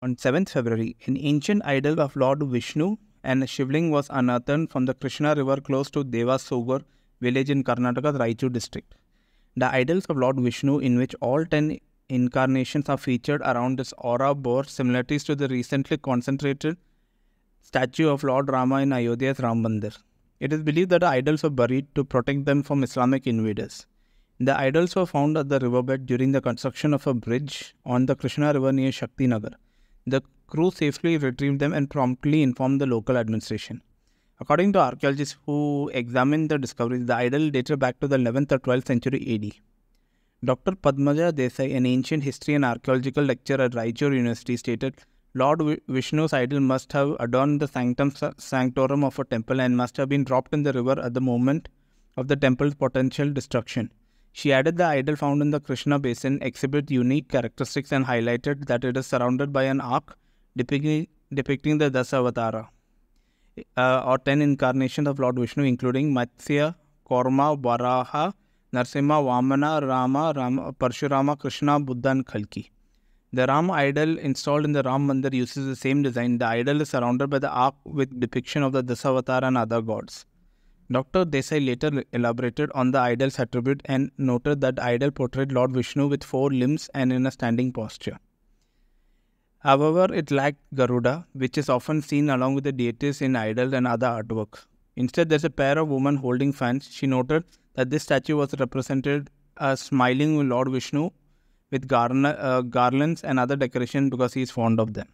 On 7th February, an ancient idol of Lord Vishnu and a shivling was unearthed from the Krishna river close to Devasugur village in Karnataka's Raichur district. The idols of Lord Vishnu, in which all 10 incarnations are featured around this aura, bore similarities to the recently concentrated statue of Lord Rama in Ayodhya's Ram Mandir. It is believed that the idols were buried to protect them from Islamic invaders. The idols were found at the riverbed during the construction of a bridge on the Krishna River near Shakti Nagar. The crew safely retrieved them and promptly informed the local administration. According to archaeologists who examined the discoveries, the idol dated back to the 11th or 12th century AD. Dr. Padmaja Desai, an ancient history and archaeological lecturer at Raichur University, stated Lord Vishnu's idol must have adorned the sanctum sanctorum of a temple and must have been dropped in the river at the moment of the temple's potential destruction. She added the idol found in the Krishna basin exhibits unique characteristics and highlighted that it is surrounded by an arc depicting, depicting the Dasavatara uh, or 10 incarnations of Lord Vishnu, including Matsya, Kurma, Varaha, Narsimha, Vamana, Rama, Rama, Parshurama, Krishna, Buddha, and Kalki. The Ram idol installed in the Ram Mandir uses the same design. The idol is surrounded by the ark with depiction of the Dasavatara and other gods. Dr. Desai later elaborated on the idol's attribute and noted that idol portrayed Lord Vishnu with four limbs and in a standing posture. However, it lacked Garuda, which is often seen along with the deities in idols and other artworks. Instead, there's a pair of women holding fans. She noted that this statue was represented as smiling Lord Vishnu with uh, garlands and other decoration because he is fond of them.